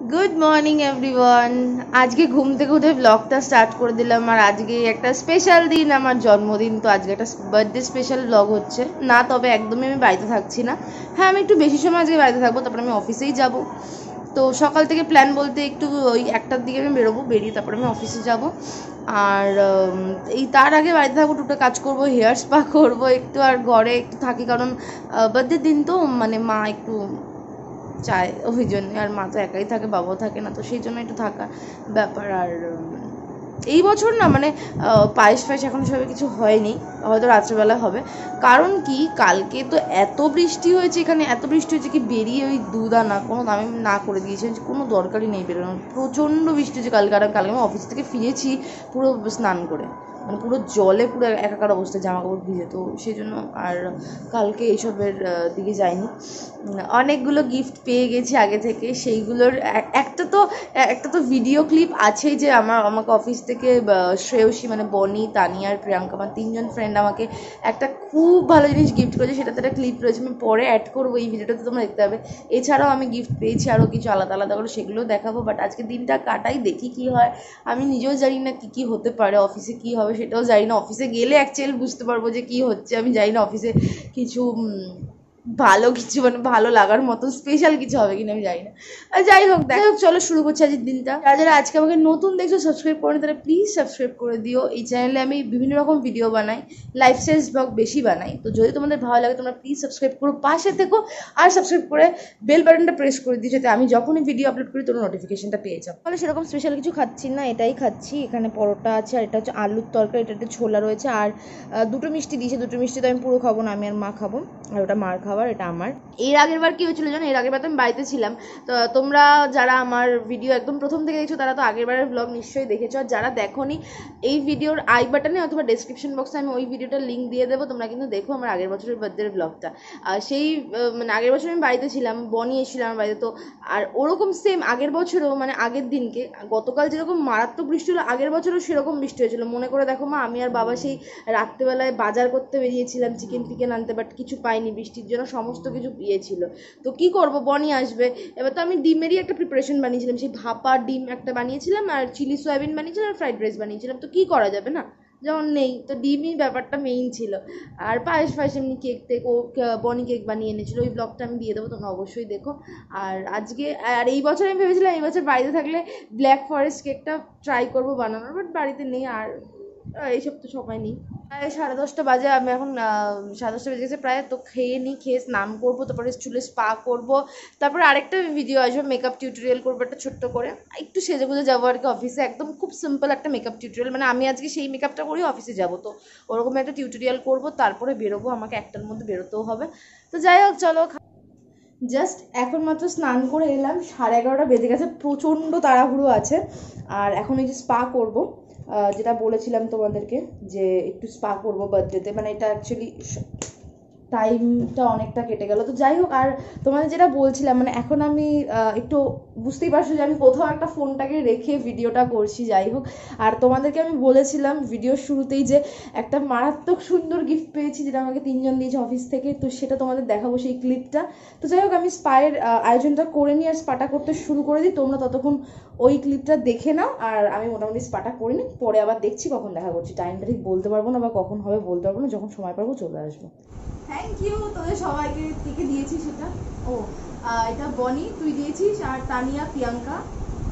Good morning everyone আজকে ঘুম থেকে উঠে ব্লগটা স্টার্ট করে দিলাম, আর আজকে একটা স্পেশাল দিন, আমার জন্মদিন, তো আজকে একটা বার্থডে স্পেশাল ব্লগ হচ্ছে। না, তবে একদমই আমি বাড়িতে থাকছি না। হ্যাঁ আমি একটু বেশি সময় আজকে বাড়িতে থাকব, তারপরে আমি অফিসেই যাব। তো সকাল থেকে প্ল্যান বলতে একটু ওই একটার দিকে আমি বেরোবো, বেরিয়ে তারপরে আমি অফিসে যাব। আর এই তার আগে বাড়িতে থাকব টুকটা কাজ করব হেয়ার স্পা করব, একটু আর ঘরে একটু থাকি, কারণ বার্থডের দিন তো মানে মা একটু চায় ওই জন্য। আর মা তো একাই থাকে, বাবাও থাকে না, তো সেই জন্য একটু থাকা ব্যাপার। আর এই বছর না মানে পায়েস ফায়েস এখন সবে কিছু হয়নি, হয়তো রাত্রেবেলা হবে। কারণ কি, কালকে তো এত বৃষ্টি হয়েছে এখানে, এত বৃষ্টি হয়েছে কি বেরিয়ে ওই দুদানা, কোনো দামে না করে দিয়েছে। কোনো দরকারই নেই বেরোনোর। প্রচণ্ড বৃষ্টি হয়েছে কালকে আর কালকে আমি অফিস থেকে ফিরেছি পুরো স্নান করে। মানে পুরো জলে পুরো একাকার অবস্থায় জামা কাপড় ভিজে। তো সেই জন্য আর কালকে এইসবের দিকে যাইনি। অনেকগুলো গিফট পেয়ে গেছি আগে থেকে। সেইগুলোর একটা তো একটা তো ভিডিও ক্লিপ আছেই যে আমার, আমাকে অফিস থেকে শ্রেয়সী মানে বনি, তানিয়া আর প্রিয়াঙ্কা আমার তিনজন ফ্রেন্ড আমাকে একটা খুব ভালো জিনিস গিফট করেছে। সেটাতে একটা ক্লিপ রয়েছে, আমি পরে অ্যাড করব। এই ভিডিওটাতে তোমরা দেখতে পাবে। এছাড়াও আমি গিফট পেয়েছি আরও কিছু আলাদা আলাদা করে সেগুলো দেখাবো। বাট আজকে দিনটা কাটাই, দেখি কি হয়। আমি নিজেও জানি না কী কী হতে পারে অফিসে কী হবে সেটাও জানি না। অফিসে গেলে অ্যাকচুয়ালি বুঝতে পারব যে কি হচ্ছে। আমি জানি না অফিসে কিছু ভালো কিছু মানে ভালো লাগার মতো স্পেশাল কিছু হবে কিনা আমি জানি না। যাই হোক যাই হোক, চলো শুরু করছি আজকের দিনটা। যারা যারা আজকে আমাকে নতুন দেখছ সাবস্ক্রাইব করেন, তারা প্লিজ সাবস্ক্রাইব করে দিও। এই চ্যানেলে আমি বিভিন্ন রকম ভিডিও বানাই লাইফস্টাইল ব্লগ বেশি বানাই। তো যদি তোমাদের ভালো লাগে, তোমরা প্লিজ সাবস্ক্রাইব করো, পাশে থেকো, আর সাবস্ক্রাইব করে বেল বাটনটা প্রেস করে দিও, যাতে আমি যখনই ভিডিও আপলোড করি, তোমরা নোটিফিকেশনটা পেয়ে যাও। তাহলে সেরকম স্পেশাল কিছু খাচ্ছি না, এটাই খাচ্ছি। এখানে পরোটা আছে, আর এটা হচ্ছে আলুর তরকারি এটাতে ছোলা রয়েছে। আর দুটো মিষ্টি দিয়েছে, দুটো মিষ্টি তো আমি পুরো খাব না, আমি আর মা খাব। আর ওটা মার খাবার, এটা আমার। এর আগের বার কি হয়েছিল জানো? এর আগের বার তো আমি বাড়িতে ছিলাম। তো তোমরা যারা আমার ভিডিও একদম প্রথম থেকে দেখছ, তারা তো আগের বারের ব্লগ নিশ্চয়ই দেখেছ। আর যারা দেখোনি, এই ভিডিওর আই বাটনে অথবা ডেসক্রিপশন বক্সে আমি ওই ভিডিওটার লিঙ্ক দিয়ে দেবো। তোমরা কিন্তু দেখো আমার আগের বছরের বার্থডের ব্লগটা আর সেই মানে আগের বছর আমি বাড়িতে ছিলাম বনি এসেছিলাম আমার বাড়িতে। তো আর ওরকম সেম আগের বছরও মানে আগের দিনকে, গতকাল যেরকম মারাত্মক বৃষ্টি হলো, আগের বছরও সেরকম বৃষ্টি হয়েছিল। মনে করে দেখো মা, আমি আর বাবা সেই রাত্রেবেলায় বাজার করতে বেরিয়েছিলাম চিকেন ফিকেন আনতে বাট কিছু পাইনি বৃষ্টির জন্য। সমস্ত কিছু ইয়ে ছিল। তো কি করব? বনি আসবে। এবার তো আমি ডিমেরই একটা প্রিপারেশন বানিয়েছিলাম। সেই ভাপা ডিম একটা বানিয়েছিলাম আর চিলি সয়াবিন বানিয়েছিলাম আর ফ্রাইড রাইস বানিয়েছিলাম। তো কি করা যাবে না? যেমন নেই। তো ডিমই ব্যাপারটা মেইন ছিল। আর পায়েস ফায়েস এমনি কেক টেক ও বনি কেক বানিয়ে এনেছিল। ওই ব্লগটা আমি দিয়ে দেবো, তোমরা অবশ্যই দেখো। আর আজকে, আর এই বছর আমি ভেবেছিলাম এই বছর বাড়িতে থাকলে ব্ল্যাক ফরেস্ট কেকটা ট্রাই করব বানানোর বাট বাড়িতে নেই। আর এইসব তো সময় নেই। প্রায় সাড়ে দশটা বাজে, আমি এখন সাড়ে দশটা বেজে গেছে প্রায়, তো খেয়ে নিই খেয়ে স্নান করব, তারপরে চুলে স্পা করব, তারপরে আরেকটা ভিডিও আসবে মেকআপ টিউটোরিয়াল করব একটা ছোট্ট করে। একটু সেজে গুজে যাব আর কি অফিসে একদম খুব সিম্পল একটা মেকআপ টিউটোরিয়াল মানে আমি আজকে সেই মেকআপটা করি অফিসে যাব, তো ওরকম একটা টিউটোরিয়াল করব, তারপরে বেরোবো, আমাকে একটার মধ্যে বেরোতেও হবে। তো যাই হোক, চলো জাস্ট এখন মাত্র স্নান করে এলাম, সাড়ে এগারোটা বেজে গেছে, প্রচণ্ড তাড়াহুড়ো আছে, আর এখন এই যে স্পা করব যেটা বলেছিলাম তোমাদেরকে যে একটু স্পা করব বার্থডেতে মানে এটা অ্যাকচুয়ালি টাইমটা অনেকটা কেটে গেল। তো যাই হোক, আর তোমাদের যেটা বলছিলাম মানে এখন আমি একটু বুঝতেই পারছ যে আমি কোথাও একটা ফোনটাকে রেখে ভিডিওটা করছি, যাই হোক। আর তোমাদেরকে আমি বলেছিলাম ভিডিওর শুরুতেই যে একটা মারাত্মক সুন্দর গিফট পেয়েছি, যেটা আমাকে তিনজন দিয়েছে অফিস থেকে, তো সেটা তোমাদের দেখাবো সেই ক্লিপটা তো যাই হোক, আমি স্পায়ের আয়োজনটা করে নিই, আর স্পাটা করতে শুরু করে দিই। তোমরা ততক্ষণ ওই ক্লিপটা দেখে নাও, আর আমি মোটামুটি স্পাটা করে নিই। পরে আবার দেখছি কখন দেখা করছি। টাইমটা ঠিক বলতে পারব না বা কখন হবে বলতে পারব না, যখন সময় পারব চলে আসব। থ্যাংক ইউ তোদের সবাইকে কে কে দিয়েছিস সেটা ও এটা বনি, তুই দিয়েছিস, আর তানিয়া, প্রিয়াঙ্কা।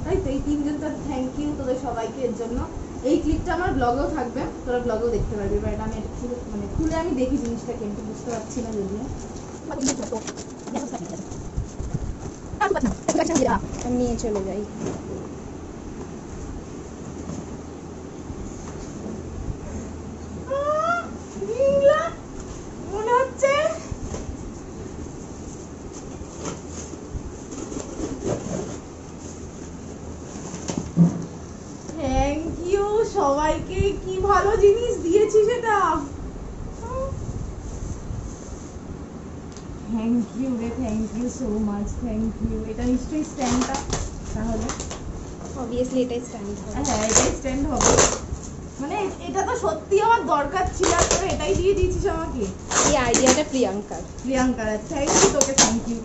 তাই তো, এই তিনজন তো থ্যাংক ইউ তোদের সবাইকে এর জন্য। এই ক্লিপটা আমার ব্লগেও থাকবে, তোরা ব্লগেও দেখতে পারবি এটা আমি একটু খুলে- মানে খুলে আমি দেখি জিনিসটা কিন্তু বুঝতে পারছি না যদিও। আমি নিয়ে চলে যাই মনে হচ্ছে থ্যাংক ইউ সবাইকে কি ভালো জিনিস দিয়েছি সেটা থ্যাংক ইউ রে thank you so much thank you এটা নিশ্চয়ই স্ট্যান্ডটা তাহলে? অবভিয়াসলি এটাই স্ট্যান্ড হবে হ্যাঁ এটাই স্ট্যান্ড হবে। মানে এটা তো সত্যি আমার দরকার ছিল আর তোরা এটাই দিয়ে দিয়েছিস আমাকে? এই আইডিয়াটা প্রিয়াঙ্কার। প্রিয়াঙ্কার থ্যাংক ইউ তোকে থ্যাংক ইউ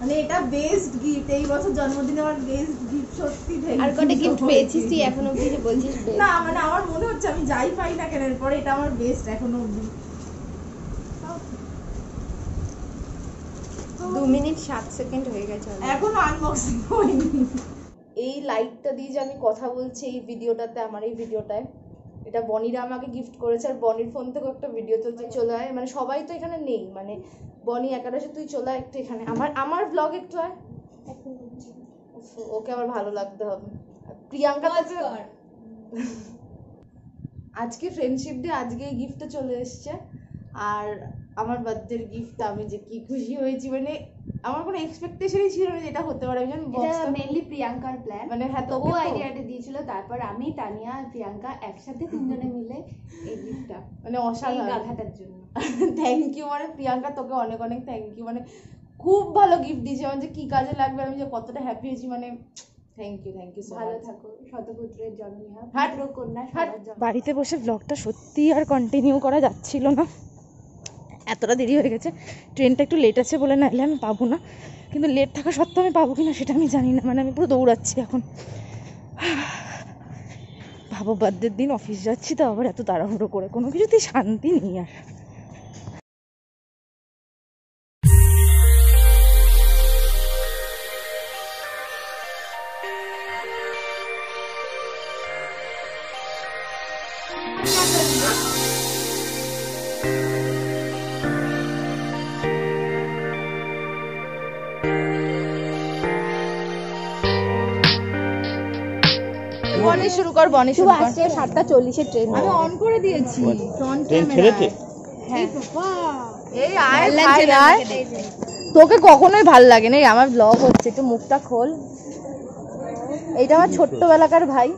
মানে এটা বেস্ট গিফট এই বছর জন্মদিনে আমার বেস্ট গিফট সত্যি thank আর কটা গিফট পেয়েছিস তুই এখনও অব্দি বলছিস না মানে আমার মনে হচ্ছে আমি যাই পাই না কেন এরপরে এটা আমার বেস্ট এখনও অবধি। দু মিনিট সাত সেকেন্ড হয়ে গেছে। এখনও আনবক্সিং হয়নি এই লাইটটা দিয়ে যে আমি কথা বলছি এই ভিডিওটাতে আমার এই ভিডিওটায় এটা বনিরা আমাকে গিফট করেছে আর বনির ফোন থেকেও একটা ভিডিও চলছে চলে আয়। মানে সবাই তো এখানে নেই মানে বনি একাদশে তুই চলে আয় একটু এখানে। আমার আমার ব্লগ একটু আয়। ওকে আবার ভালো লাগতে হবে। প্রিয়াঙ্কা আজকে ফ্রেন্ডশিপ ডে আজকে এই গিফটটা চলে এসছে। আর আমার বার্থডের গিফট আমি যে কি খুশি হয়েছি মানে আমার কোনো এক্সপেকটেশনই ছিল না যে এটা হতে পারে। box মেনলি প্রিয়াঙ্কার প্ল্যান মানে হ্যাঁ তো ও আইডিয়াটা দিয়েছিল তারপর আমি তানিয়া আর প্রিয়াঙ্কা একসাথে তিনজনে মিলে এই গিফটটা মানে এই অসাধারণ। গাধাটার জন্য। থ্যাংক ইউ মানে প্রিয়াঙ্কা তোকে অনেক অনেক থ্যাংক ইউ মানে খুব ভালো গিফট দিয়েছে। আমার যে কি কাজে লাগবে আমি যে কতটা হ্যাপি হয়েছি মানে থ্যাংক ইউ থ্যাংক ইউ ভালো থাকো শতপুত্রের জন্ম হাট। কন্যা বাড়িতে বসে ব্লগটা সত্যি আর কন্টিনিউ করা যাচ্ছিল না। এতটা দেরি হয়ে গেছে। ট্রেনটা একটু লেট আছে বলে নাইলে আমি পাবো না। কিন্তু লেট থাকা সত্ত্বেও আমি পাবো কি না সেটা আমি জানি না। মানে আমি পুরো দৌড়াচ্ছি এখন। ভাবো বার্থডের দিন, অফিস যাচ্ছি তো, আবার এত তাড়াহুড়ো করে। কোনো কিছুতেই শান্তি নেই আর। বনি শুরু কর বনি শুরু কর। আজকে সাতটা চল্লিশের ট্রেন আমি অন করে দিয়েছি ফ্রন্ট ট্রেন ছেড়েছে? হ্যাঁ। এই আয় খাই আয়। তোকে কখনোই ভালো লাগে না এই আমার ব্লগ হচ্ছে একটু মুখটা খোল। এইটা আমার ছোট্টবেলাকার ভাই।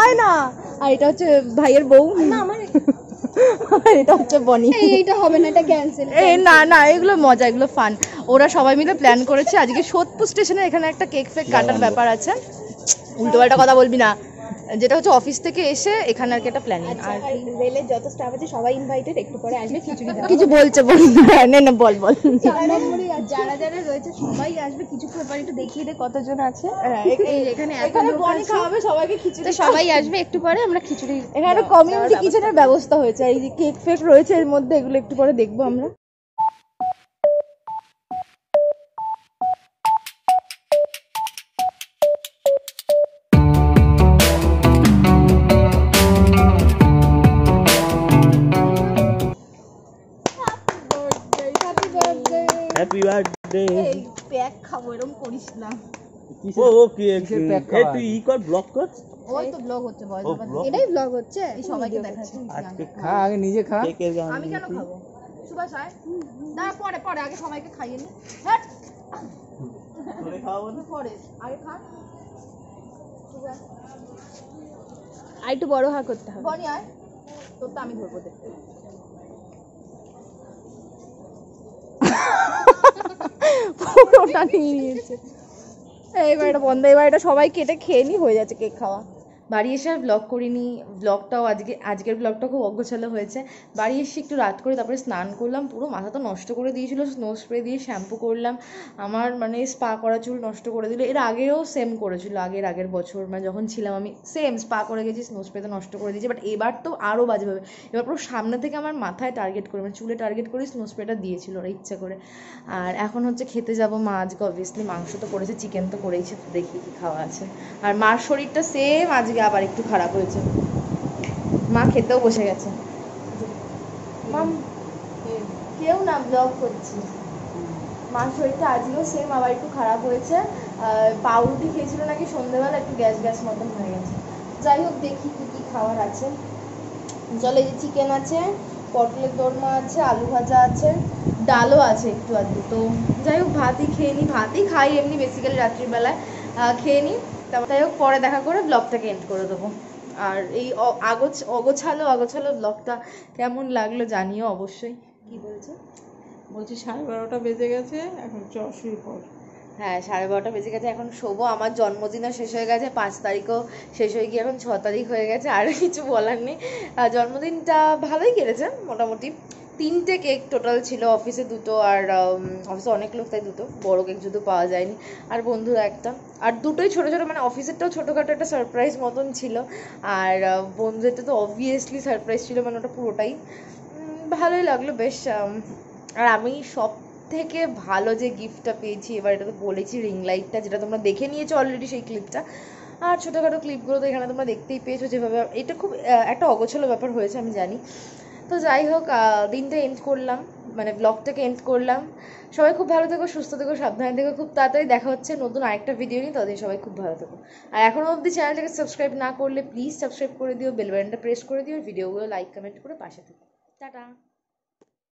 আয় না। আর এটা হচ্ছে ভাইয়ের বউ। না আমার এটা হচ্ছে বনি। এইটা হবে না এটা ক্যান্সেল এ না না এগুলো মজা এগুলো ফান ওরা সবাই মিলে প্ল্যান করেছে আজকে সোদপুর স্টেশনে এখানে একটা কেক ফেক কাটার ব্যাপার আছে। উল্টো পাল্টা কথা বলবি না। যেটা হচ্ছে অফিস থেকে এসে এখানে আর কি একটা প্ল্যানিং আর আর রেলের যত স্টাফ আছে সবাই ইনভাইটেড একটু পরে আসবে খিচুড়ি কিছু বলছে বল নে না বল বল। যারা যারা রয়েছে সবাই আসবে। কিছুক্ষণ পরে একটু দেখিয়ে দে কতজন আছে। এখানে এত এখানে বনি আছে। খাওয়াবে সবাইকে খিচুড়ি সবাই আসবে একটু পরে আমরা খিচুড়ি এখানে কমিউনিটি কিচেনের ব্যবস্থা হয়েছে। এই যে কেক ফেক রয়েছে এর মধ্যে এগুলো একটু পরে দেখব আমরা। প্যাক খাব এরকম করিস না। ও ও কি এই তুই ই কর ব্লক কর? ওই তো ব্লগ হচ্ছে বয়স এটাই ব্লগ হচ্ছে এই সবাইকে দেখাচ্ছি। আজকে খা আগে নিজে খা। আমি কেন খাব? সুভাষ আয়। না পরে পরে আগে সবাইকে খাইয়ে নি। তোরে খাওয়াবো না? পরে আগে খা। আর একটু বড় হা করতে হবে। বনি আয়। তোরটা আমি ধরবো দেখ পুরোটা নিয়ে নিয়েছে। এইবার এটা বন্ধ এবার এটা সবাই কেটে খেয়ে নি হয়ে যাচ্ছে কেক খাওয়া। বাড়ি এসে আর ব্লগ করিনি। ব্লগটাও আজকে, আজকের ব্লগটা খুব অগোছালো হয়েছে। বাড়ি এসে একটু রাত করে তারপরে স্নান করলাম, পুরো মাথা তো নষ্ট করে দিয়েছিল স্নো স্প্রে দিয়ে শ্যাম্পু করলাম। আমার মানে স্পা করা চুল নষ্ট করে দিল। এর আগেও সেম করেছিল, আগের আগের বছর। মানে যখন ছিলাম আমি সেম স্পা করে গেছি স্নো স্প্রেতে নষ্ট করে দিয়েছি। বাট এবার তো আরও বাজেভাবে, এবার পুরো সামনে থেকে আমার মাথায় টার্গেট করে মানে চুলে টার্গেট করে স্নো স্প্রেটা দিয়েছিল ওরা ইচ্ছা করে। আর এখন হচ্ছে খেতে যাব মা আজকে অবভিয়াসলি মাংস তো করেছে চিকেন তো করেইছে দেখি কি খাওয়া আছে। আর মার শরীরটা সেম আজকে আবার একটু খারাপ হয়েছে। মা খেতেও বসে গেছে। কেউ না ব্লগ করছি। মার শরীরটা আজকেও সেম আবার একটু খারাপ হয়েছে। পাউরুটি খেয়েছিল নাকি সন্ধ্যেবেলা একটু গ্যাস গ্যাস মতন হয়ে গেছে। যাই হোক, দেখি কি কি খাবার আছে। জলে যে চিকেন আছে, পটলের দোরমা আছে, আলু ভাজা আছে, ডালও আছে একটু আধটু। তো যাই হোক, ভাতই খেয়ে নিই ভাতই খাই এমনি বেসিক্যালি রাত্রিবেলায়। খেয়ে নিই যাই হোক পরে দেখা করে ব্লগটাকে এন্ড করে দেবো। আর এই আগোছ অগোছালো অগোছালো ব্লগটা কেমন লাগল জানিও অবশ্যই। কি বলছে? বলছি সাড়ে বারোটা বেজে গেছে এখন চ শুয়ে পড় হ্যাঁ সাড়ে বারোটা বেজে গেছে এখন শোবো। আমার জন্মদিনও শেষ হয়ে গেছে পাঁচ তারিখও শেষ হয়ে গিয়ে এখন ছ তারিখ হয়ে গেছে আর কিছু বলার নেই। আর জন্মদিনটা ভালোই কেটেছে মোটামুটি। তিনটে কেক টোটাল ছিল অফিসে দুটো আর অফিসে অনেক লোক, তাই দুটো। বড় কেক যদিও পাওয়া যায়নি। আর বন্ধুরা একটা। আর দুটোই ছোটো ছোটো মানে অফিসেরটাও ছোটোখাটো একটা সারপ্রাইজ মতন ছিল। আর বন্ধুদেরটা তো অবভিয়াসলি সারপ্রাইজ ছিল মানে ওটা পুরোটাই। ভালোই লাগল বেশ আর আমি সব থেকে ভালো যে গিফটটা পেয়েছি, এবার এটা তো বলেছি রিং লাইটটা যেটা তোমরা দেখে নিয়েছো অলরেডি সেই ক্লিপটা আর ছোটোখাটো ক্লিপগুলো তো এখানে তোমরা দেখতেই পেয়েছ যেভাবে, এটা খুব একটা অগোছালো ব্যাপার হয়েছে, আমি জানি। তো যাই হোক দিনটা এন্ড করলাম মানে ব্লগটাকে এন্ড করলাম। সবাই খুব ভালো থেকো, সুস্থ থেকো, সাবধানে থেকো, খুব তাড়াতাড়ি দেখা হচ্ছে নতুন আরেকটা ভিডিও নিয়ে, ততদিন সবাই খুব ভালো থেকো। আর এখনও অবধি চ্যানেলটাকে সাবস্ক্রাইব না করলে প্লিজ সাবস্ক্রাইব করে দিও বেল প্রেস করে দিও ভিডিওগুলো লাইক কমেন্ট করে পাশে থেকো। টাটা।